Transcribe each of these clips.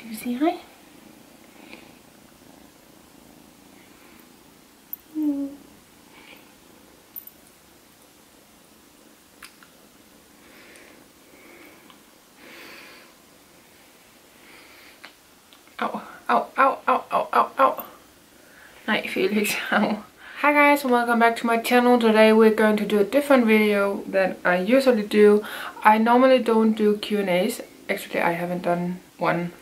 See hi? Mm. Ow. Nej, Felix. Hi guys and welcome back to my channel. Today we're going to do a different video than I usually do. I normally don't do Q&As. Actually, I haven't done one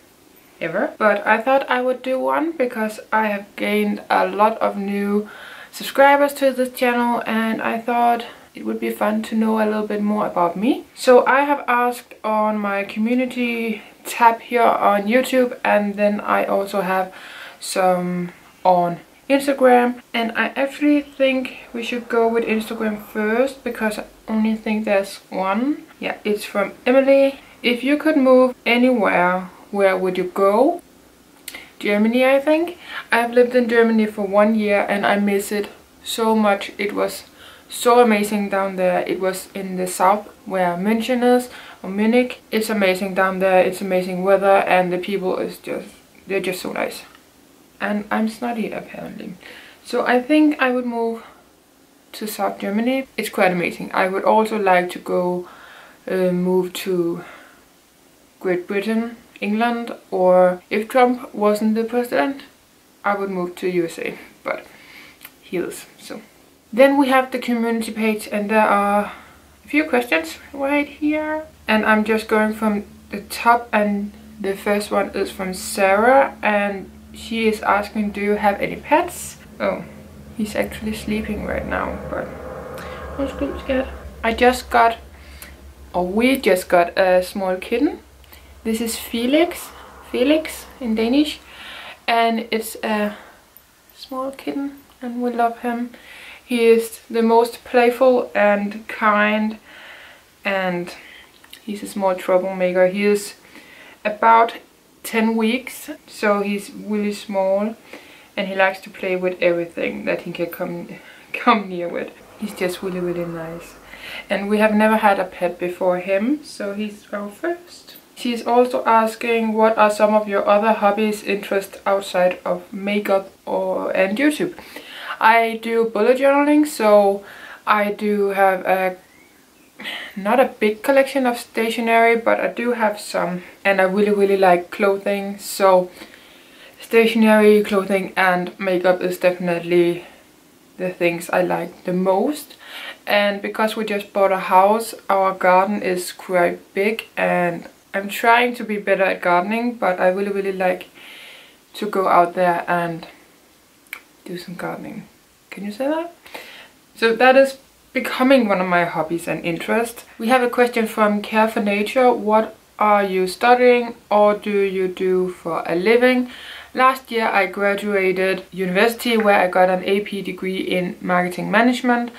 ever. But I thought I would do one because I have gained a lot of new subscribers to this channel and I thought it would be fun to know a little bit more about me. So I have asked on my community tab here on YouTube and then I also have some on Instagram and I actually think we should go with Instagram first because I only think there's one. Yeah, it's from Emily. If you could move anywhere, where would you go? Germany, I think. I've lived in Germany for one year and I miss it so much. It was so amazing down there. It was in the south where München is, or Munich. It's amazing down there. It's amazing weather and the people is just, they're just so nice. And I'm snotty apparently. So I think I would move to South Germany. It's quite amazing. I would also like to go uh, move to Great Britain, England, or if Trump wasn't the president, I would move to USA. But he is, so then we have the community page and there are a few questions right here. And I'm just going from the top and the first one is from Sarah and she is asking do you have any pets? Oh, he's actually sleeping right now but I'm scared. I just got, or we just got a small kitten. This is Felix, Felix in Danish and it's a small kitten and we love him. He is the most playful and kind and he's a small troublemaker. He is about 10 weeks so he's really small and he likes to play with everything that he can come, come near with. He's just really really nice. And we have never had a pet before him so he's our first. She's also asking what are some of your other hobbies, interests outside of makeup or and YouTube. I do bullet journaling, so I do have a not a big collection of stationery, but I do have some. And I really, really like clothing, so stationery, clothing and makeup is definitely the things I like the most. And because we just bought a house, our garden is quite big and I'm trying to be better at gardening, but I really, really like to go out there and do some gardening. Can you say that? So that is becoming one of my hobbies and interests. We have a question from Care for Nature. What are you studying or do you do for a living? Last year I graduated university where I got an AP degree in marketing management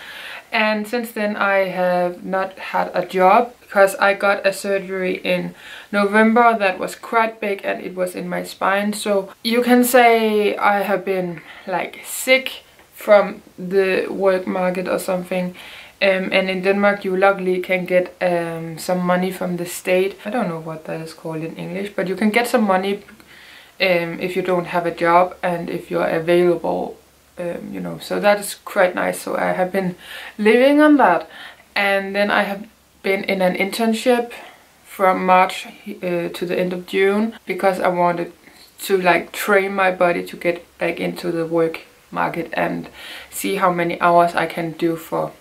and since then I have not had a job because I got a surgery in November that was quite big and it was in my spine. So you can say I have been like sick from the work market or something. Um, and in Denmark you luckily can get um, some money from the state. I don't know what that is called in English but you can get some money um, if you don't have a job and if you're available um, you know so that is quite nice so I have been living on that and then I have been in an internship from March uh, to the end of June because I wanted to like train my body to get back into the work market and see how many hours I can do for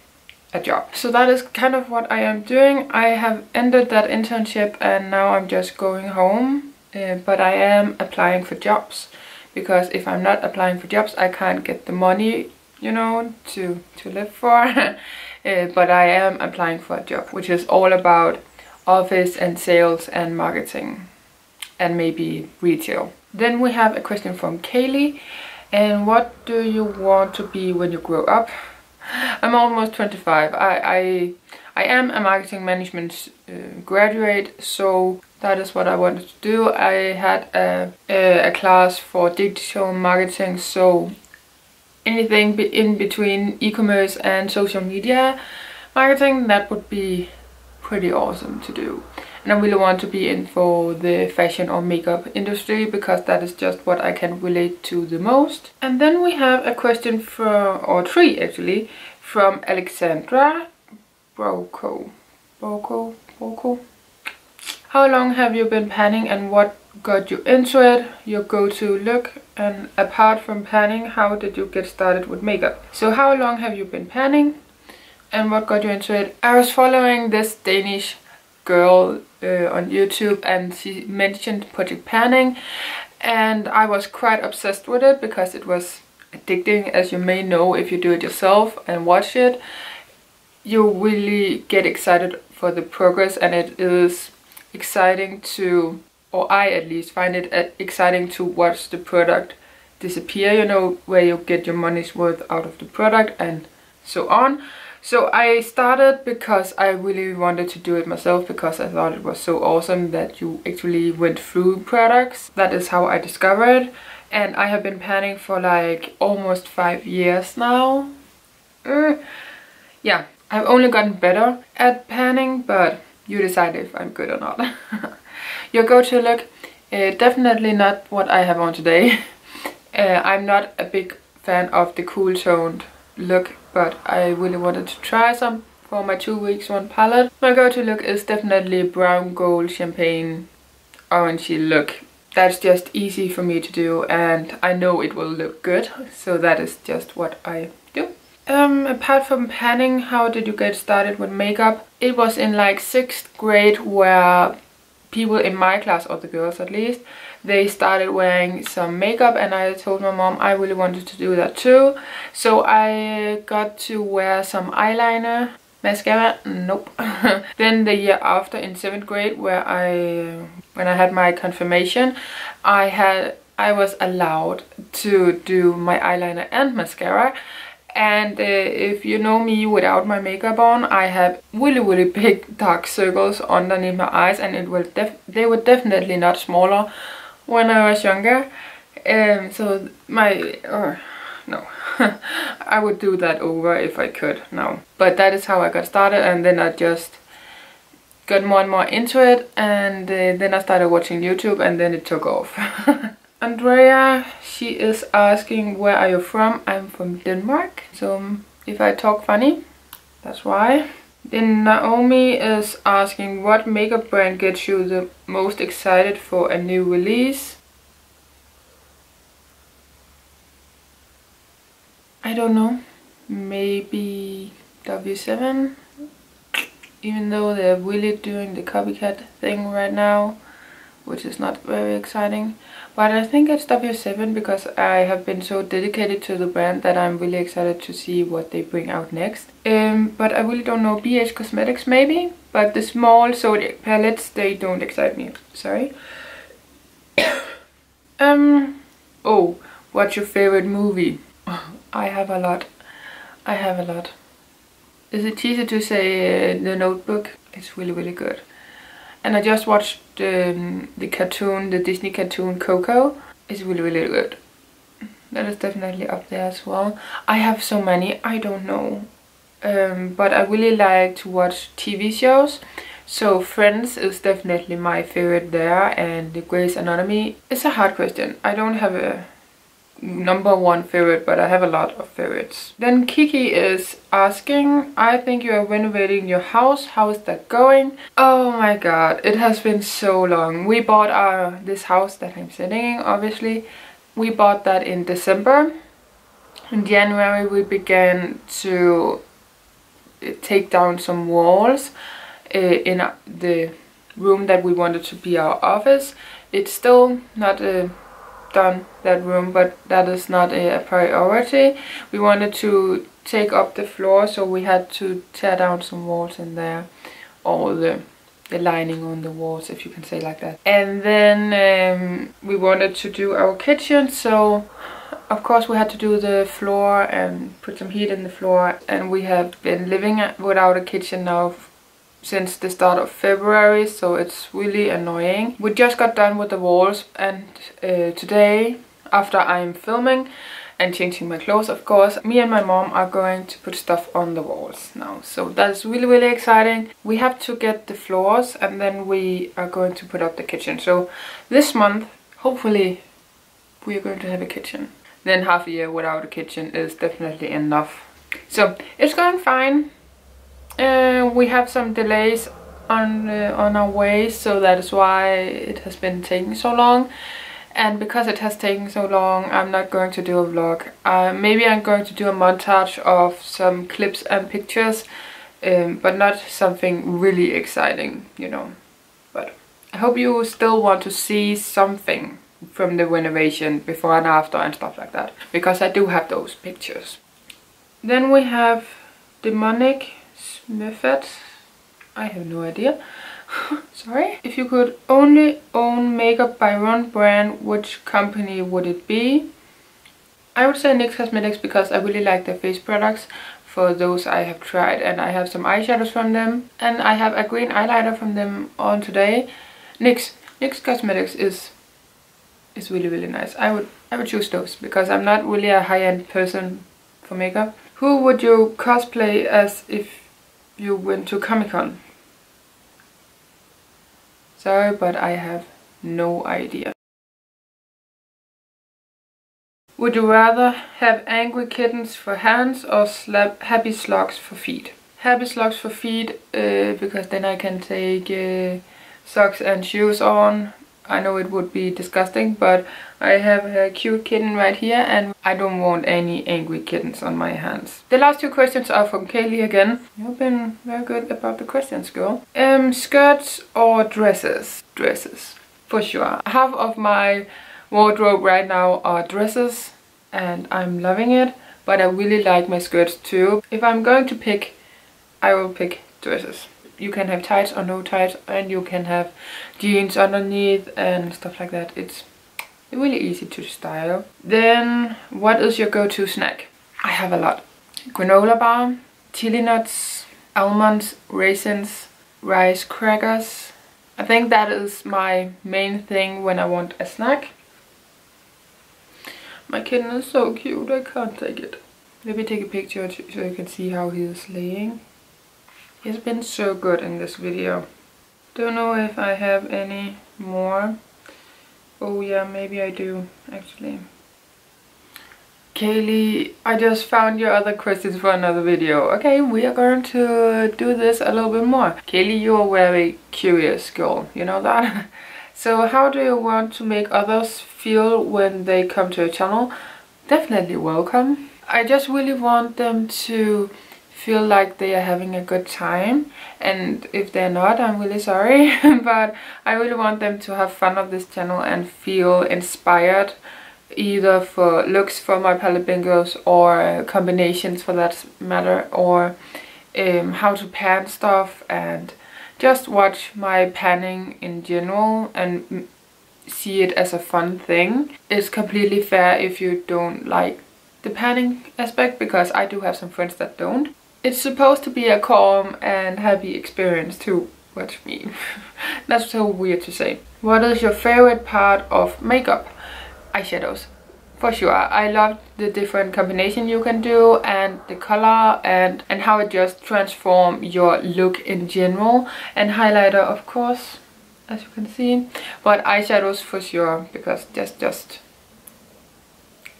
a job. So that is kind of what I am doing. I have ended that internship and now I'm just going home uh, but I am applying for jobs because if I'm not applying for jobs I can't get the money you know to to live for. Uh, but I am applying for a job which is all about office and sales and marketing and maybe retail. Then we have a question from Kaylee. And what do you want to be when you grow up? I'm almost 25 I I, I am a marketing management uh, graduate so that is what I wanted to do. I had a, a, a class for digital marketing, so anything in between e-commerce and social media marketing, that would be pretty awesome to do. and I really want to be in for the fashion or makeup industry because that is just what I can relate to the most. And then we have a question from, or three actually, from Alexandra Broco. Broco? Broco? How long have you been panning and what got you into it, your go-to look, and apart from panning, how did you get started with makeup? So how long have you been panning and what got you into it? I was following this Danish girl uh, on YouTube and she mentioned Project Panning and I was quite obsessed with it because it was addicting as you may know if you do it yourself and watch it. You really get excited for the progress and it is exciting to or I at least find it uh, exciting to watch the product disappear, you know, where you get your money's worth out of the product and so on. So I started because I really wanted to do it myself because I thought it was so awesome that you actually went through products. That is how I discovered and I have been panning for like almost five years now. Uh, yeah, I've only gotten better at panning but you decide if I'm good or not. Your go-to look, uh, definitely not what I have on today. uh, I'm not a big fan of the cool toned look, but I really wanted to try some for my two weeks one palette. My go-to look is definitely brown gold champagne orangey look. That's just easy for me to do and I know it will look good, so that is just what I. Um, apart from panning, how did you get started with makeup? It was in like 6th grade where people in my class, or the girls at least, they started wearing some makeup and I told my mom I really wanted to do that too. So I got to wear some eyeliner, mascara, nope. then the year after in 7th grade where I, when I had my confirmation, I had, I was allowed to do my eyeliner and mascara and uh, if you know me without my makeup on I have really really big dark circles underneath my eyes and it will they were definitely not smaller when I was younger. Um, so my uh, no. I would do that over if I could now. But that is how I got started and then I just got more and more into it and uh, then I started watching YouTube and then it took off Andrea, she is asking where are you from? I'm from Denmark. So um, if I talk funny, that's why. Then Naomi is asking what makeup brand gets you the most excited for a new release? I don't know. Maybe W7? Even though they're really doing the copycat thing right now which is not very exciting. But I think it's W7 because I have been so dedicated to the brand that I'm really excited to see what they bring out next. Um, but I really don't know, BH Cosmetics maybe? But the small Zodiac palettes, they don't excite me, sorry. um, oh, what's your favorite movie? I have a lot. I have a lot. Is it easy to say uh, The Notebook? It's really, really good. And I just watched um, the cartoon, the Disney cartoon Coco. It's really, really good. That is definitely up there as well. I have so many, I don't know. Um, but I really like to watch TV shows. So Friends is definitely my favorite there and the Grey's Anatomy. It's a hard question. I don't have a number one favorite, but I have a lot of favorites. Then Kiki is asking, I think you are renovating your house. How is that going? Oh my god, it has been so long. We bought our this house that I'm sitting in, obviously. We bought that in December. In January we began to uh, take down some walls uh, in the room that we wanted to be our office. It's still not a done that room but that is not a, priority. We wanted to take up the floor so we had to tear down some walls in there. All the the lining on the walls if you can say like that. And then um, we wanted to do our kitchen so of course we had to do the floor and put some heat in the floor. And we have been living without a kitchen now since the start of February so it's really annoying. We just got done with the walls and uh, today after I'm filming and changing my clothes of course. Me and my mom are going to put stuff on the walls now. So that's really really exciting. We have to get the floors and then we are going to put up the kitchen. So this month hopefully we are going to have a kitchen. Then half a year without a kitchen is definitely enough. So it's going fine. Uh, we have some delays on uh, on our way so that is why it has been taking so long and because it has taken so long I'm not going to do a vlog. Uh, maybe I'm going to do a montage of some clips and pictures um, but not something really exciting, you know. But I hope you still want to see something from the renovation before and after and stuff like that because I do have those pictures. Then we have Demonic Smithette. I have no idea. Sorry. If you could only own makeup by one brand, which company would it be? I would say NYX Cosmetics because I really like their face products. For those I have tried and I have some eyeshadows from them. And I have a green eyeliner from them on today. NYX. NYX Cosmetics is is really really nice. I would I would choose those because I'm not really a high-end person for makeup. Who would you cosplay as if you went to Comic Con? Sorry, but I have no idea. Would you rather have angry kittens for hands or slap happy slugs for feet? Happy slugs for feet uh, because then I can take uh, socks and shoes on I know it would be disgusting, but I have a cute kitten right here and I don't want any angry kittens on my hands. The last two questions are from Kaylee again. You've been very good about the questions, girl. Um, skirts or dresses? Dresses, for sure. Half of my wardrobe right now are dresses and I'm loving it, but I really like my skirts too. If I'm going to pick, I will pick dresses you can have tights or no tights and you can have jeans underneath and stuff like that. It's really easy to style. Then what is your go-to snack? I have a lot. Granola bar, chili nuts, almonds, raisins, rice crackers. I think that is my main thing when I want a snack. My kitten is so cute, I can't take it. Maybe take a picture so you can see how he is laying. He's been so good in this video. Don't know if I have any more. Oh yeah, maybe I do actually. Kaylee, I just found your other questions for another video. Okay, we are going to do this a little bit more. Kaylee, you're a very curious girl, you know that? so how do you want to make others feel when they come to your channel? Definitely welcome. I just really want them to feel like they are having a good time and if they're not I'm really sorry but I really want them to have fun on this channel and feel inspired either for looks for my palette bingos or combinations for that matter or um, how to pan stuff and just watch my panning in general and see it as a fun thing. It's completely fair if you don't like the panning aspect because I do have some friends that don't. It's supposed to be a calm and happy experience to watch me. That's so weird to say. What is your favorite part of makeup? Eyeshadows. For sure. I love the different combination you can do and the color and, and how it just transform your look in general. And highlighter of course, as you can see. But eyeshadows for sure because just, just,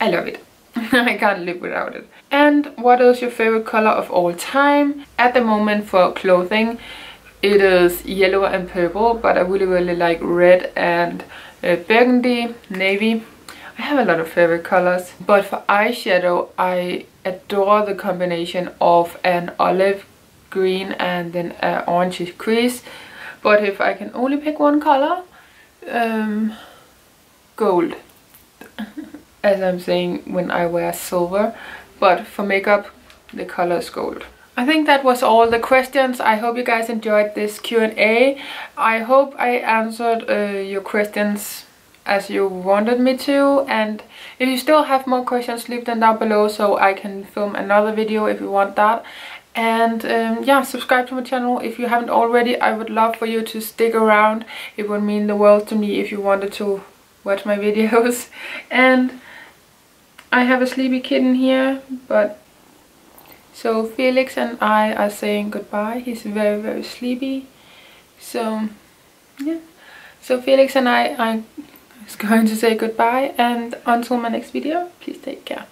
I love it. I can't live without it. And what is your favorite color of all time? At the moment for clothing, it is yellow and purple, but I really really like red and uh, burgundy, navy. I have a lot of favorite colors. But for eyeshadow, I adore the combination of an olive green and then an orange crease. But if I can only pick one color, um, gold. as I'm saying when I wear silver but for makeup the color is gold. I think that was all the questions. I hope you guys enjoyed this Q&A. I hope I answered uh, your questions as you wanted me to and if you still have more questions leave them down below so I can film another video if you want that and um, yeah subscribe to my channel if you haven't already I would love for you to stick around it would mean the world to me if you wanted to watch my videos and I have a sleepy kitten here, but so Felix and I are saying goodbye. He's very, very sleepy. So, yeah. So Felix and I are going to say goodbye and until my next video, please take care.